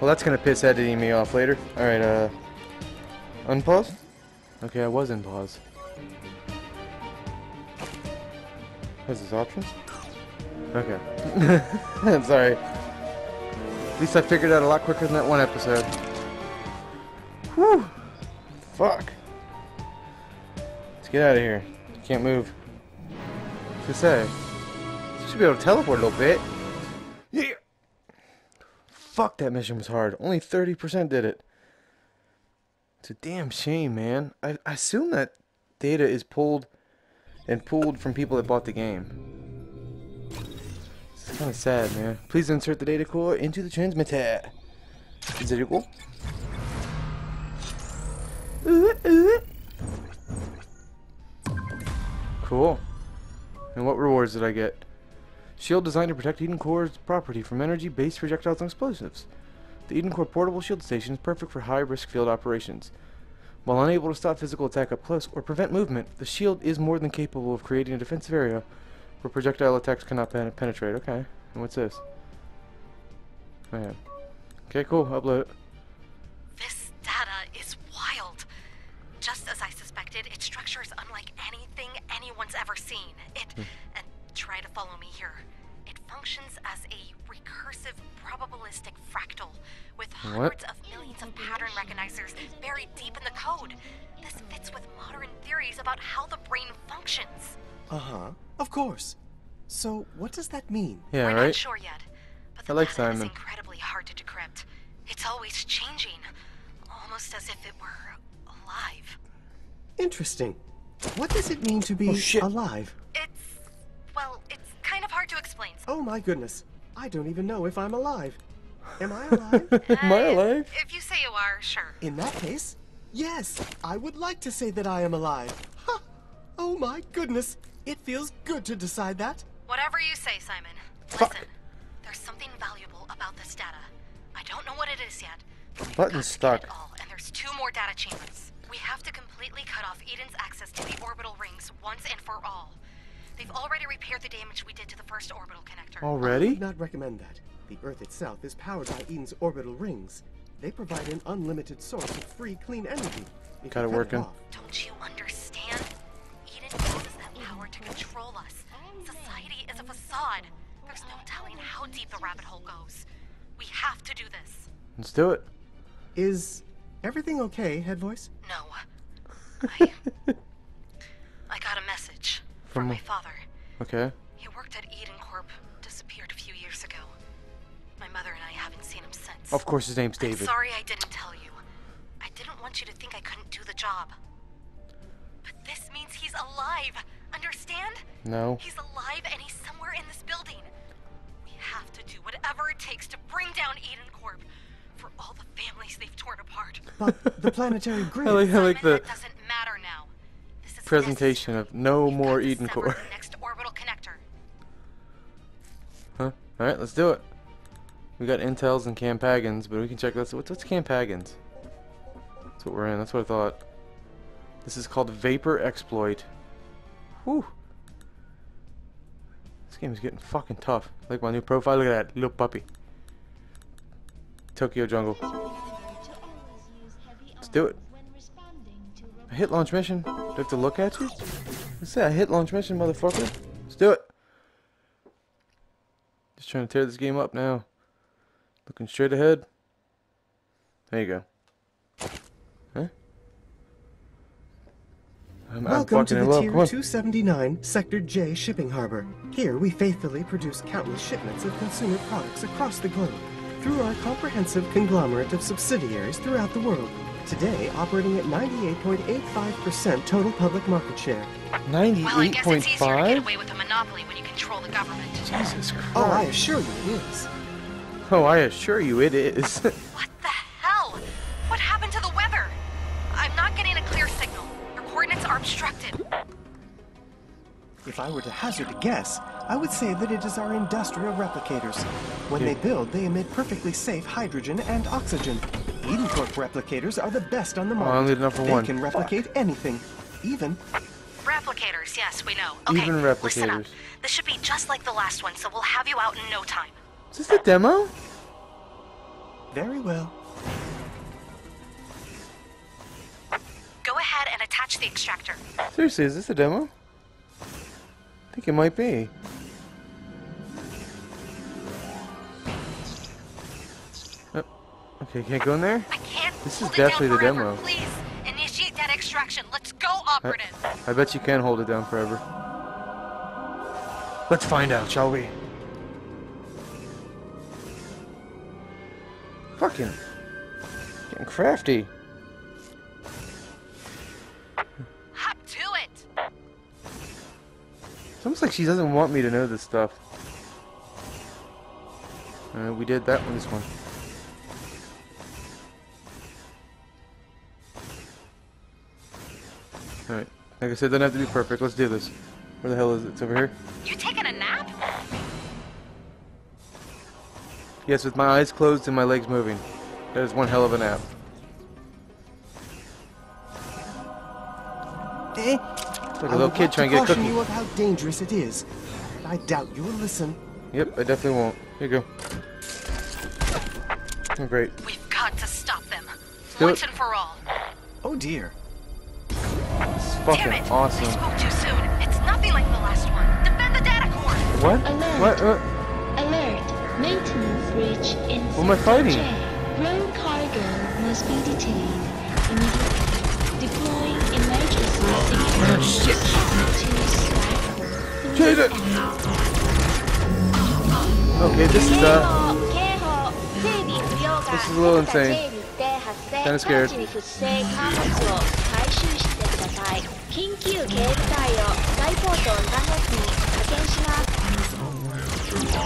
Well, that's gonna piss editing me off later. Alright, uh... Unpause? Okay, I was in pause. What's this, options? Okay. I'm sorry. At least I figured out a lot quicker than that one episode. Whew! Fuck! Let's get out of here. Can't move. What's it say? Should be able to teleport a little bit. Fuck, that mission was hard. Only 30% did it. It's a damn shame, man. I, I assume that data is pulled and pulled from people that bought the game. It's kind of sad, man. Please insert the data core into the transmitter. Is it equal? Cool. And what rewards did I get? Shield designed to protect Eden Corp's property from energy-based projectiles and explosives. The Eden Core portable shield station is perfect for high-risk field operations. While unable to stop physical attack up close or prevent movement, the shield is more than capable of creating a defensive area where projectile attacks cannot pen penetrate. Okay. And what's this? Oh, okay. Okay, cool. Upload it. Probabilistic fractal with hundreds of millions of pattern recognizers buried deep in the code. This fits with modern theories about how the brain functions. Uh huh. Of course. So, what does that mean? Yeah, We're right? not sure yet, but the I like data is Simon. incredibly hard to decrypt. It's always changing, almost as if it were alive. Interesting. What does it mean to be Oh, shit. alive? It's well, it's kind of hard to explain. Oh my goodness. I don't even know if I'm alive. Am I alive? Am I Uh, alive? If you say you are, sure. In that case, yes, I would like to say that I am alive. Ha! Oh my goodness. It feels good to decide that. Whatever you say, Simon. Fuck. Listen, there's something valuable about this data. I don't know what it is yet. but we've Button's got to get stuck. all, and there's two more data chambers. We have to completely cut off Eden's access to the orbital rings once and for all. They've already repaired the damage we did to the first orbital connector. Already? I Already? would not recommend that. The Earth itself is powered by Eden's orbital rings. They provide an unlimited source of free, clean energy. If Got you it cut working. off, Don't you understand? Eden uses that power to control us. Society is a facade. There's no telling how deep the rabbit hole goes. We have to do this. Let's do it. Is everything okay, Head Voice? No. I. I got a message from, From- my father. Okay. He worked at Eden Corp, seen him since. Of course his name's I'm David. sorry I didn't tell you. I didn't want you to think I couldn't do the job. But this means he's alive. Understand? No. He's alive and he's somewhere in this building. We have to do whatever it takes to bring down Eden Corp for all the families they've torn apart. But the planetary grid. I like, I like the that doesn't matter now. This is presentation necessary. of no We've more Eden Corp. Next orbital connector. Huh? Alright, let's do it. We got Intels and Campagons, but we can check this. What's, what's Campagons? That's what we're in. That's what I thought. This is called Vapor Exploit. Whew. This game is getting fucking tough. Like my new profile. Look at that little puppy. Tokyo Jungle. Let's do it. A hit launch mission? Do I have to look at you? What's that? A hit launch mission, motherfucker? Let's do it. Just trying to tear this game up now. Looking straight ahead. There you go. Huh? I'm, I'm Welcome to fucking the. Tier 279 Sector J shipping harbor. Here we faithfully produce countless shipments of consumer products across the globe through our comprehensive conglomerate of subsidiaries throughout the world. Today, operating at 98.85% total public market share. 98.5? Well, I guess it's easier to get away with a monopoly when you control the government. Jesus Christ. Oh, I assure you it is. Oh, I assure you it is. What the hell? What happened to the weather? I'm not getting a clear signal. Your coordinates are obstructed. If I were to hazard a guess, I would say that it is our industrial replicators. When they hmm. build, they emit perfectly safe hydrogen and oxygen. Eden Corp replicators are the best on the Oh, I market. only need enough for they one. can replicate anything, even Replicators, yes, we know. Okay, Even listen up. This should be just like the last one, so we'll have you out in no time. Is this a demo? Very well. Go ahead and attach the extractor. Seriously, is this a demo? I think it might be. Oh, okay, can't go in there? I can't. This is hold it down definitely the forever. demo. Please initiate that extraction. Let's go, I. I bet you can hold it down forever. Let's find out, shall we? Fucking getting crafty. Hop to it. It's almost like she doesn't want me to know this stuff. Uh, we did that one, this one. Alright. Like I said, doesn't have to be perfect. Let's do this. Where the hell is it? It's over here? Yes, with my eyes closed and my legs moving. That is one hell of a nap. Eh? It's like a I little kid trying to to get a caution cookie. you of how dangerous it is. I doubt you will listen. Yep, I definitely won't. Here you go. Oh, great. We've got to stop them. do Once it. and for all. Oh dear. It's Damn fucking it! I awesome. spoke too soon. It's nothing like the last one. Defend the data core. What? Alert. What? Uh, Alert! Maintenance breach in What am I fighting? J. Road cargo must be detained immediately. Deploying emergency Oh, security to Change it! Okay, this is uh. This is a little insane. Kinda scared.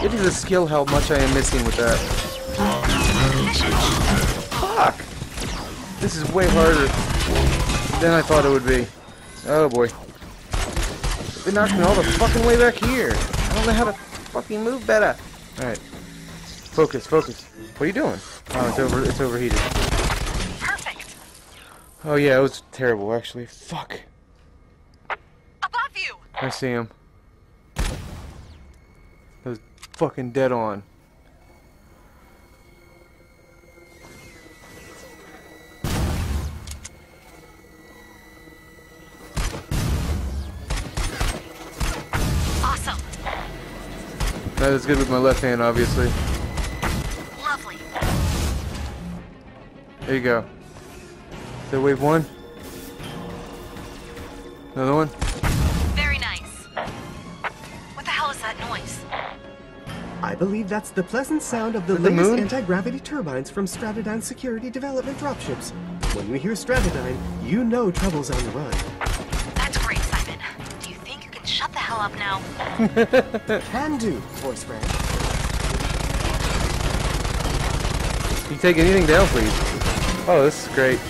It is a skill how much I am missing with that. Fuck! This is way harder than I thought it would be. Oh boy. They knocked me all the fucking way back here. I don't know how to fucking move better. Alright. Focus, focus. What are you doing? Oh, it's over it's overheated. Perfect. Oh yeah, it was terrible actually. Fuck. Above you. I see him. Fucking dead on. Awesome. Not as good with my left hand, obviously. Lovely. There you go. Is that wave one? Another one? I believe that's the pleasant sound of the the latest anti-gravity turbines from Stratodyne Security Development dropships. When we hear Stratodyne, you know trouble's on the run. That's great, Simon. Do you think you can shut the hell up now? Can do, voice friend. You take anything down, please? Oh, this is great.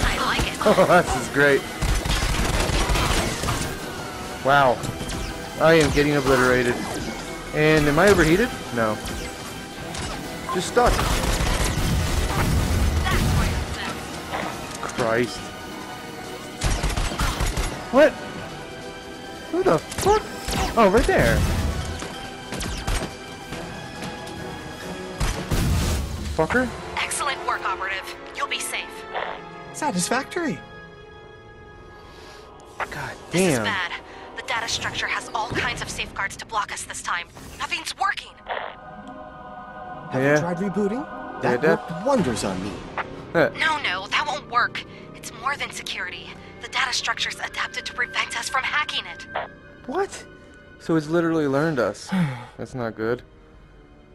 I like it. Oh, this is great. Wow. I am getting obliterated. And am I overheated? No. Just stuck. That's why I'm dead. Christ. What? Who the fuck? Oh, right there. Fucker. Excellent work, operative. You'll be safe. Satisfactory. God This is damn. bad. The structure has all kinds of safeguards to block us this time. Nothing's working. Have Yeah. you tried rebooting? That that- worked wonders on me. Huh. No, no, that won't work. It's more than security. The data structure's adapted to prevent us from hacking it. What? So it's literally learned us. That's not good.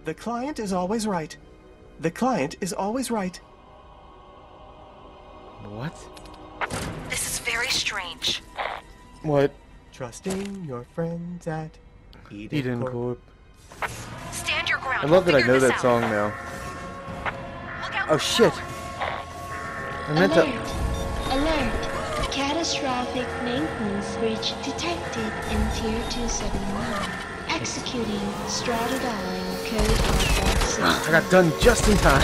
The client is always right. The client is always right. What? This is very strange. What? Trusting your friends at Eden, Eden Corp. Corp. Stand your ground. I love that I know that out. song now. Oh shit. Will. I meant to. Alert! Alert! Catastrophic maintenance breach detected in Tier 271. Executing Stratodyne Code Alpha I got done just in time.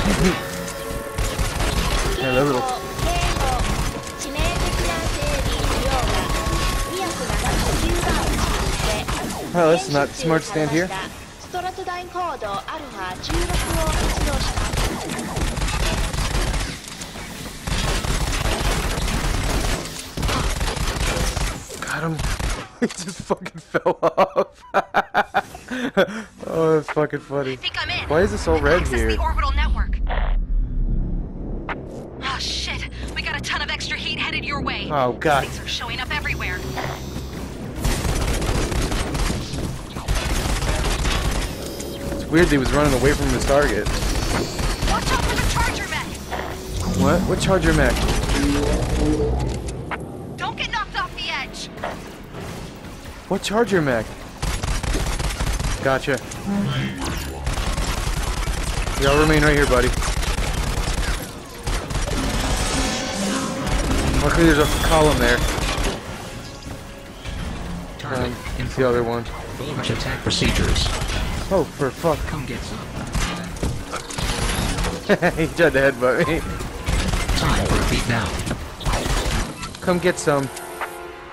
yeah, that little. Oh, this not smart to stand here. Got him. he just fucking fell off. oh, that's fucking funny. Why is this all red here? Oh shit! We got a ton of extra heat headed your way. Oh god. These are showing up everywhere. It's weird he was running away from his target. Watch out for the charger mech! What? What charger mech? Don't get knocked off the edge! What charger mech? Gotcha. Y'all remain right here, buddy. Luckily there's a column there. Target Um, in it's the other one. Launch attack procedures. Oh, for fuck. Come get some. he tried to headbutt me. Time for a beat down. Come get some.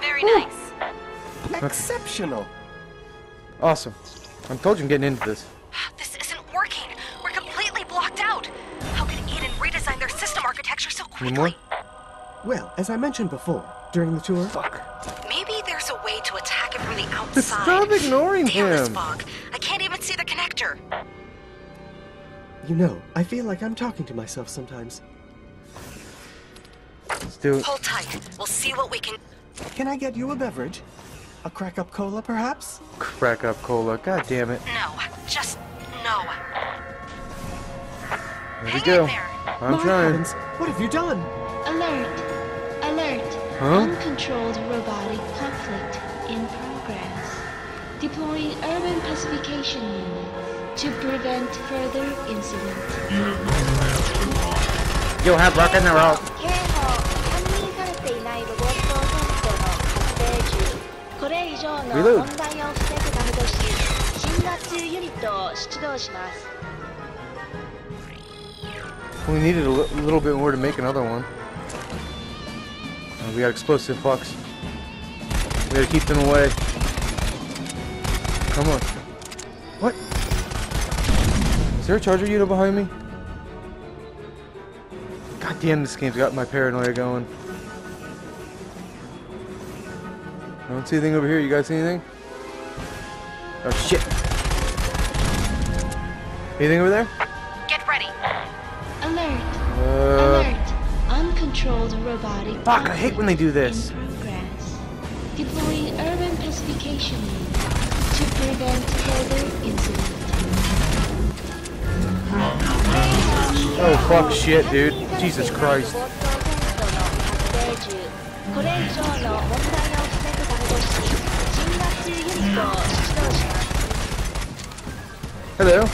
Very nice. Exceptional. Awesome. I told you I'm getting into this. This isn't working. We're completely blocked out. How could Eden redesign their system architecture so Any more? quickly? Well, as I mentioned before, during the tour, Fuck. Maybe there's a way to attack it from the outside. Stop ignoring Damn him. fog. I can't even see the connector. you know, I feel like I'm talking to myself sometimes. Let's do it. Hold tight. We'll see what we can. Can I get you a beverage? A crack up cola, perhaps? Crack up cola. God damn it. No, just no. There we Hang go. in there. I'm My trying. heavens, what have you done? Alert! Alert! Huh? Uncontrolled robotic conflict in progress deploying urban pacification units to prevent further incident. You have no command You have rock We needed a little bit more to make another one. Uh, we got explosive box. We gotta keep them away. Come on. What? Is there a charger unit behind me? God damn, this game's got my paranoia going. I don't see anything over here. You guys see anything? Oh shit. Anything over there? Get ready. Alert! Uh, Alert! Uncontrolled robotic Fuck, I hate when they do this. In progress. Deploying urban pacification unit to prevent further. Oh fuck shit, dude. Jesus Christ. Hello?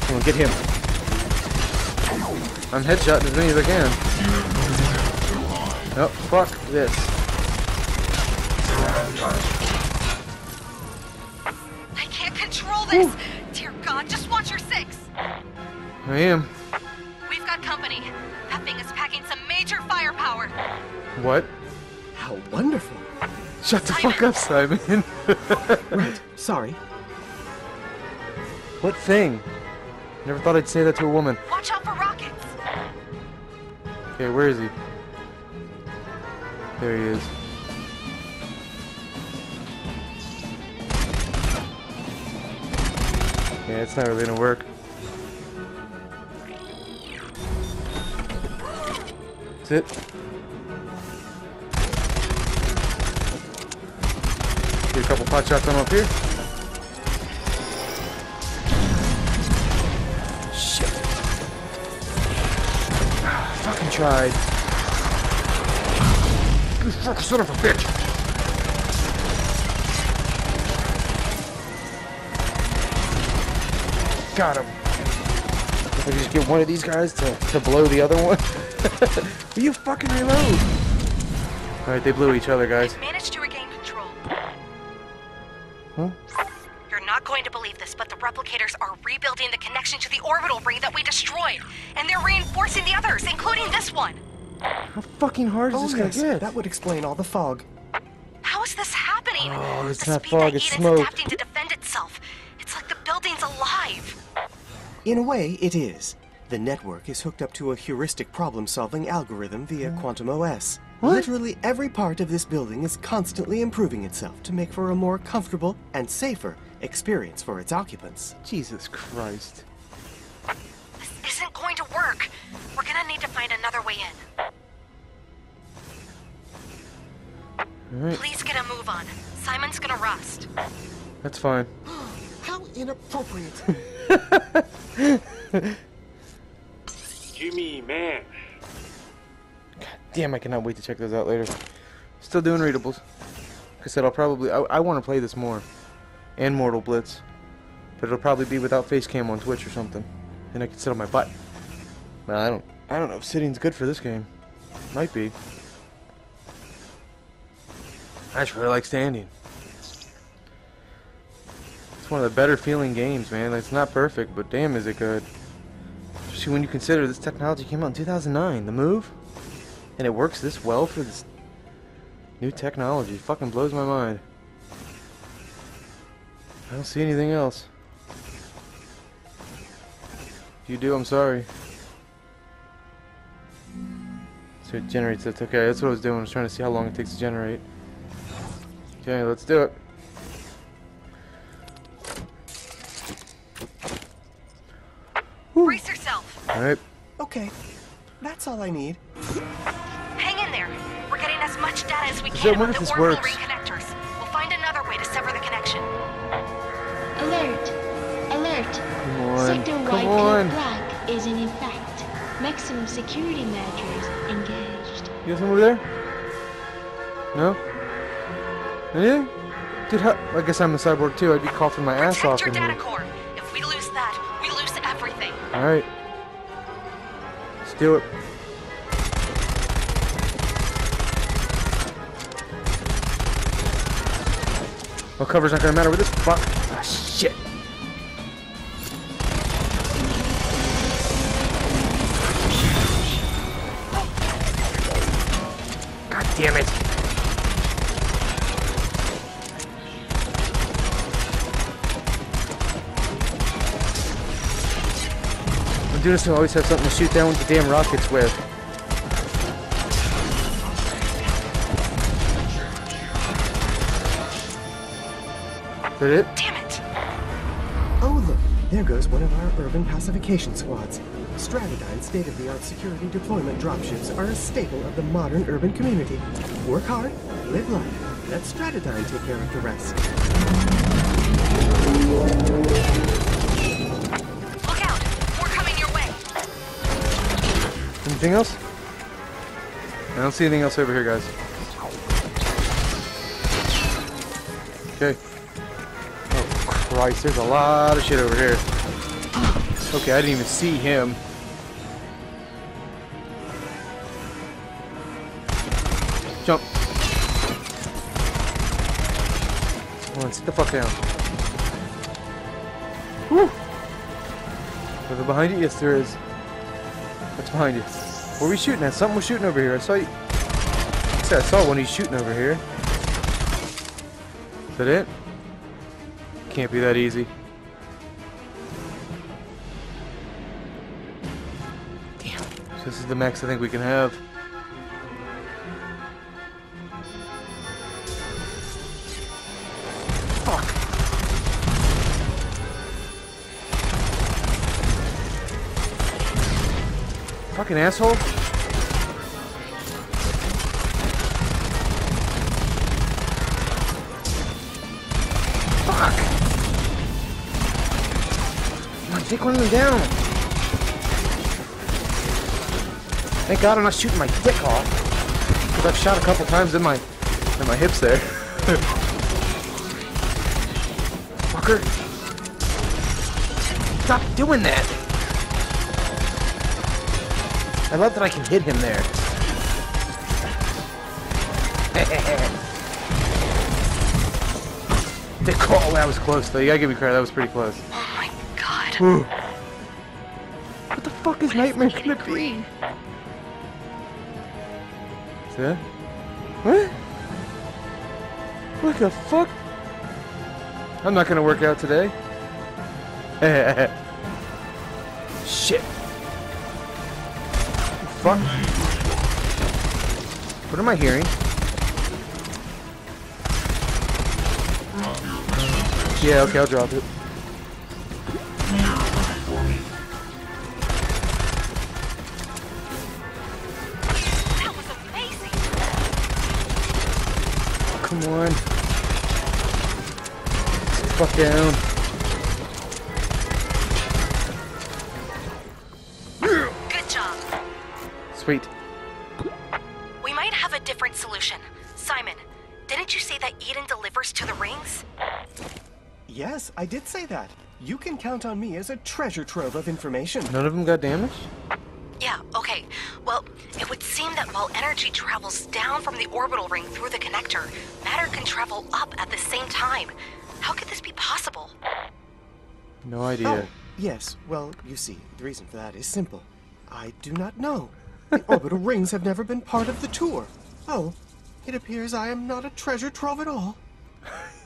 Come on, get him. I'm headshotting as many as I can. Oh, fuck this. I can't control this. Dear God, just watch your six. I am. We've got company. That thing is packing some major firepower. What? How wonderful. Shut the fuck up, Simon. Right, sorry. what thing? Never thought I'd say that to a woman. Watch out for rockets. Okay, where is he? There he is. Yeah, it's not really gonna work. That's it. Get a couple pot shots on up here. Shit. Ah, fucking tried. You fucking son of a bitch! Got him. If I just get one of these guys to, to blow the other one. Will you fucking reload? Alright, they blew each other, guys. Managed to regain control. Huh? You're not going to believe this, but the replicators are rebuilding the connection to the orbital ring that we destroyed. And they're reinforcing the others, including this one. How fucking hard is Oh, this gonna get? that would explain all the fog. How is this happening? Oh, it's the not speed fog, that it's Eden's smoke. adapting to defend itself. It's like the building's alive. In a way, it is. The network is hooked up to a heuristic problem solving algorithm via Quantum OS. What? Literally every part of this building is constantly improving itself to make for a more comfortable and safer experience for its occupants. Jesus Christ. This isn't going to work. We're gonna need to find another way in. Alright, Please get a move on. Simon's gonna rust. that's fine. How inappropriate! Jimmy, man. God damn, I cannot wait to check those out later. Still doing readables. Like I said, I'll probably... I, I want to play this more. And Mortal Blitz. But it'll probably be without face cam on Twitch or something. And I can sit on my butt. But I don't... I don't know if sitting's good for this game. Might be. I just really like standing. It's one of the better feeling games, man. It's not perfect, but damn is it good. Especially when you consider this technology came out in 2009. The move? And it works this well for this new technology. Fucking blows my mind. I don't see anything else. If you do, I'm sorry. So it generates it. Okay, that's what I was doing. I was trying to see how long it takes to generate. Okay, let's do it. Brace yourself. Alright. okay, that's all I need. Hang in there. We're getting as much data as we So I can wonder if the this orbital works. reconnectors. We'll find another way to sever the connection. Alert! Alert! Come on. Sector White Come on. Black is in effect. Maximum security measures engaged. You got something over there? No? Dude, how, I guess I'm a cyborg too. I'd be coughing my ass off Protect in your here. data core. If we lose that, we lose everything. Alright. Let's do it. Well, cover's not gonna matter with this fuck. Ah, shit. God damn it. I'm doing this to always have something to shoot down with the damn rockets with. Is that it? Damn it. Oh, look, there goes one of our urban pacification squads. Stratodyne's state-of-the-art security deployment dropships are a staple of the modern urban community. Work hard, live life. Let Stratodyne take care of the rest. Anything else? I don't see anything else over here, guys. Okay. Oh, Christ, there's a lot of shit over here. Okay, I didn't even see him. Jump. Come on, sit the fuck down. Whew. Is there behind you? Yes, there is. What's behind you? What are we shooting at? Something was shooting over here. I saw you. I said I saw one. He's shooting over here. Is that it? Can't be that easy. Damn. This is the max I think we can have. Fucking asshole. Fuck. Take one of them down. Thank God I'm not shooting my dick off. Because I've shot a couple times in my in my hips there. Fucker. Stop doing that. I love that I can hit him there. the call, that was close though. You gotta give me credit, that was pretty close. Oh my god. Whew. What the fuck is Nightmare gonna be? Is that? What? What the fuck? I'm not gonna work out today. Shit. Fuck. What am I hearing? Yeah, okay, I'll drop it. That was amazing. Come on. Fuck down. Simon, didn't you say that Eden delivers to the rings? Yes, I did say that. You can count on me as a treasure trove of information. None of them got damaged? Yeah, okay. Well, it would seem that while energy travels down from the orbital ring through the connector, matter can travel up at the same time. How could this be possible? No idea. Oh, yes. Well, you see, the reason for that is simple. I do not know. The orbital rings have never been part of the tour. Oh, it appears I am not a treasure trove at all.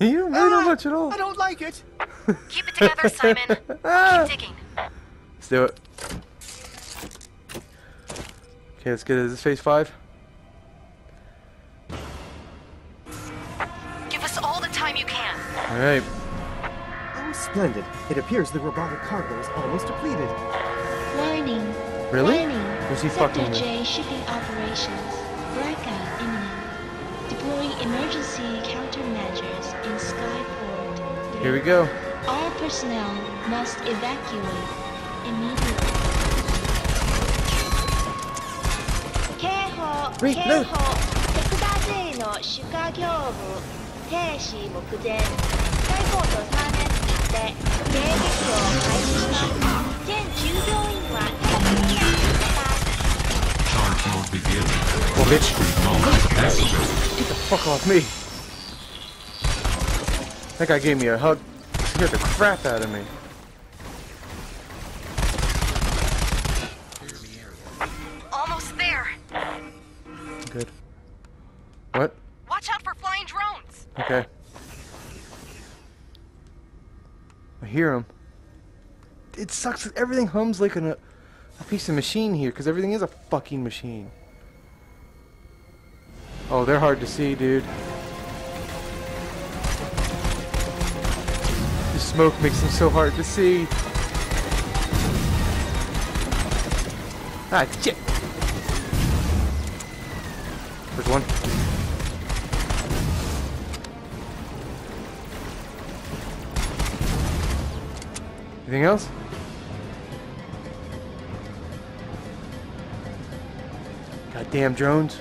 You don't really know Ah, much at all. I don't like it. Keep it together, Simon. Keep digging. Let's do it. Okay, let's get it. Is this phase five? Give us all the time you can. Alright. Oh, splendid. It appears the robotic cargo is almost depleted. Warning. Really? Warning. Who's he Sector fucking with? J shipping operations. Here we go. All personnel must evacuate immediately. 警報 Wait, 警 no. 報セクダー J の主火業務停止目前スカイポート3年にて迎撃を開始します全従業員は避難してください Charge mode begin. Oh, bitch. Capacity. Get the fuck off me. That guy gave me a hug. Scared the crap out of me. Almost there. Good. What? Watch out for flying drones. Okay. I hear him. It sucks. that Everything hums like an, a, a piece of machine here, because everything is a fucking machine. Oh, they're hard to see, dude. The smoke makes them so hard to see. Ah, shit. There's one. Anything else? Goddamn drones.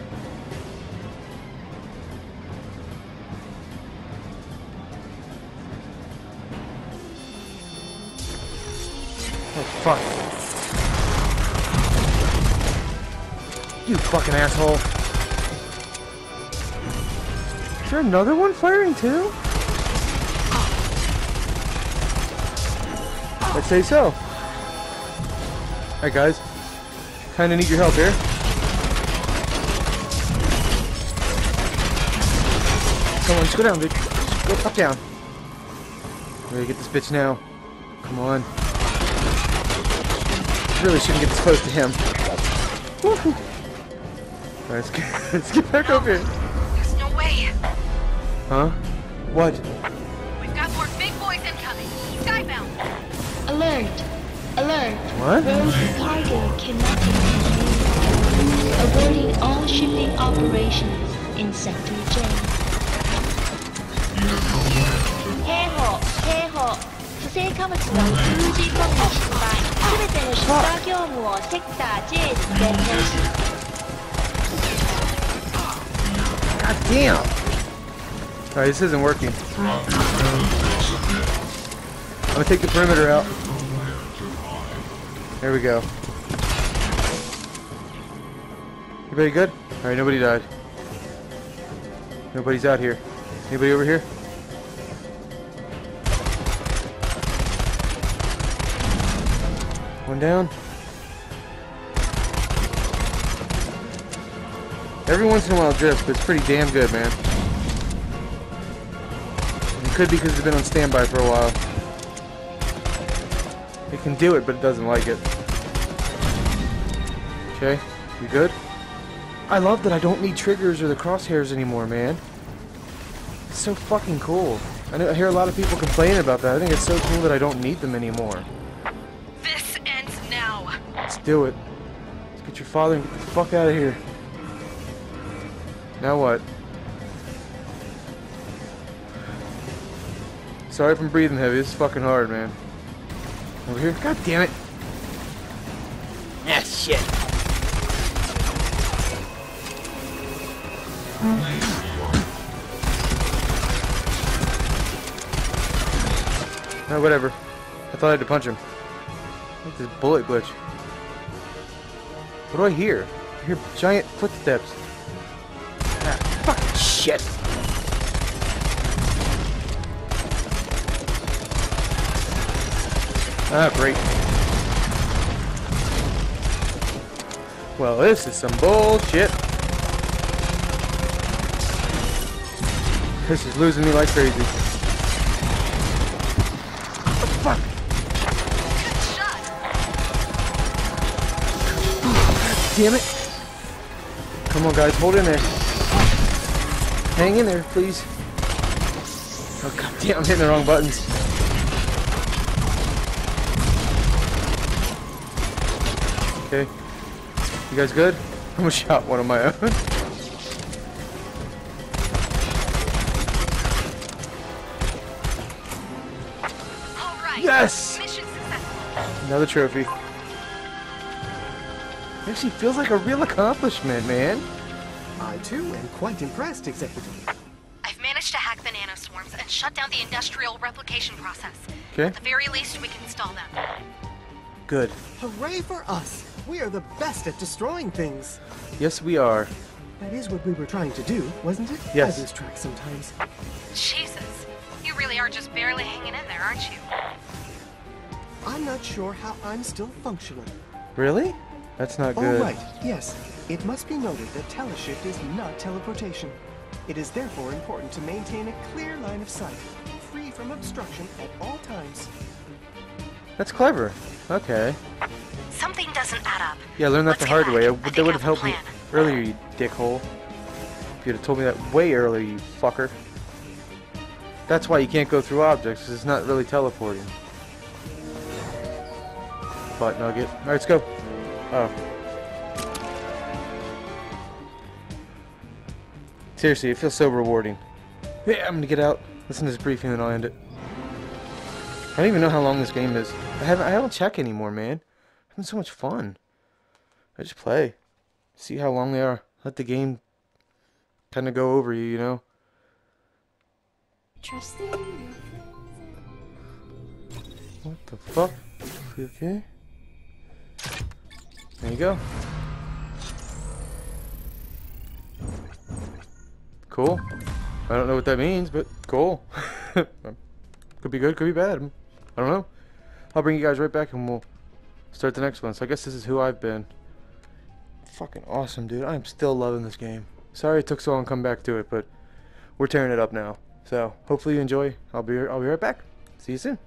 You fucking asshole. Is there another one firing too? I'd say so. Alright guys. Kinda need your help here. Come on, just go down, dude. Just go top down. Ready to get this bitch now. Come on. Really shouldn't get this close to him. Woohoo. Alright, let's get, let's get back up here. There's no way. Huh? What? We've got more big boys incoming. Skybound. Alert! Alert! What? Rogue cargo cannot be contained. Averting all shipping operations in Sector J. 警報警報不正貨物の封じ込み失敗すべての出荷業務をセクター J に全停止 God damn! Alright, this isn't working. I'm gonna take the perimeter out. There we go. Everybody good? Alright, nobody died. Nobody's out here. Anybody over here? One down. Every once in a while it drifts, but it's pretty damn good, man. It could be because it's been on standby for a while. It can do it, but it doesn't like it. Okay, you good? I love that I don't need triggers or the crosshairs anymore, man. It's so fucking cool. I, know, I hear a lot of people complaining about that. I think it's so cool that I don't need them anymore. This ends now. Let's do it. Let's get your father and get the fuck out of here. Now what? Sorry if I'm breathing heavy. This is fucking hard, man. Over here. God damn it. Ah, shit. No, whatever. I thought I had to punch him. Like this bullet glitch. What do I hear? I hear giant footsteps. Shit. Ah, great. Well, this is some bullshit. This is losing me like crazy. Fuck? Good shot. Damn it. Come on, guys, hold in there. Hang in there, please. Oh, god damn, I'm hitting the wrong buttons. Okay. You guys good? I almost shot one of my own. Right. Yes! Another trophy. It Actually feels like a real accomplishment, man. I too am quite impressed, Executive. I've managed to hack the nanoswarms and shut down the industrial replication process. Okay. At the very least, we can install them. Good. Hooray for us! We are the best at destroying things. Yes, we are. That is what we were trying to do, wasn't it? Yes. I lose track sometimes. Jesus. You really are just barely hanging in there, aren't you? I'm not sure how I'm still functional. Really? That's not All good. right, yes. It must be noted that teleshift is not teleportation. It is therefore important to maintain a clear line of sight, free from obstruction at all times. That's clever. Okay. Something doesn't add up. Yeah, learn that Let's the hard back. way. I, I that would have have helped me earlier, you dickhole. If you'd have told me that way earlier, you fucker. That's why you can't go through objects, 'cause it's not really teleporting. Butt nugget. Alright, let's go. Oh. Seriously, it feels so rewarding. Yeah, I'm gonna get out, listen to this briefing, and I'll end it. I don't even know how long this game is. I haven't. I don't check anymore, man. I'm Having so much fun. I just play, see how long they are. Let the game kind of go over you, you know. Trusting What the fuck? You okay? There you go. Cool. I don't know what that means, but cool. could be good, could be bad. I don't know. I'll bring you guys right back and we'll start the next one. So I guess this is who I've been. Fucking awesome, dude. I'm still loving this game. Sorry it took so long to come back to it, but we're tearing it up now. So hopefully you enjoy. I'll be I'll be right back. See you soon.